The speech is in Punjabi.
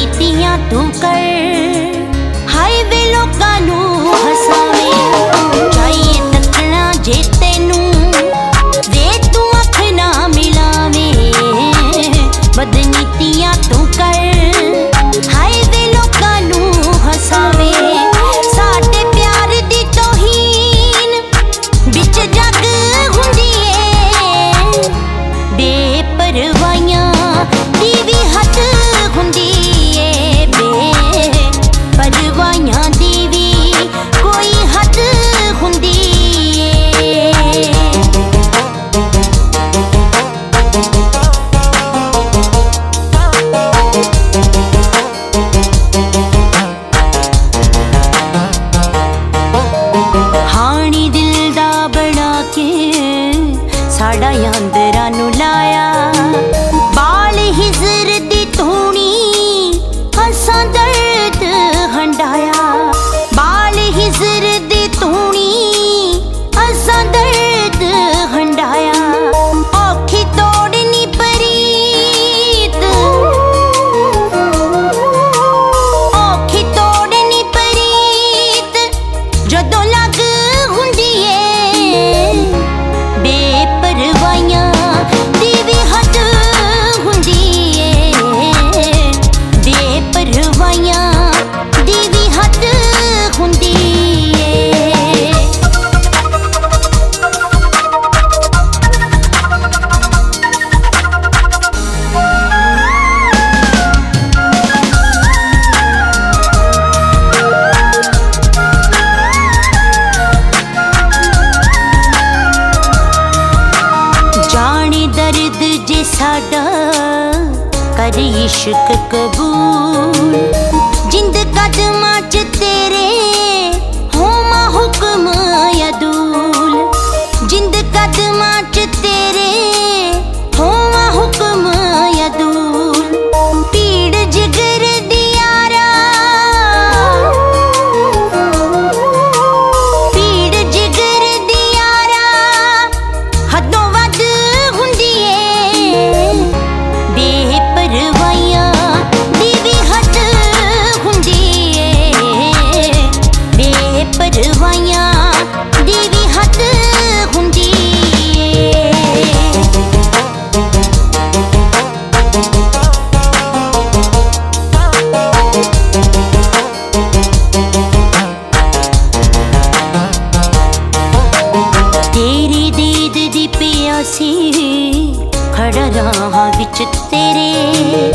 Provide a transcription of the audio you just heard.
ਕੀਤੀਆਂ ਤੂੰ ਕਰ। 연대 ਪਰਵਾਈਆਂ ਦੀ ਵੀ ਹੁੰਦੀ ਏ। ਜਾਣੇ ਦਰਦ ਜੇ ਸਾਡਾ ਕਰ ਇਸ਼ਕ ਕਬੂਲ। you. ਰਵਾਇਆ ਦੇਵੀ ਹੱਥ ਹੁੰਦੀ ਏ। ਤੇਰੀ ਦੀਦ ਦੀ ਪਿਆਸੀ ਖੜ ਰਹਾ ਵਿੱਚ ਤੇਰੇ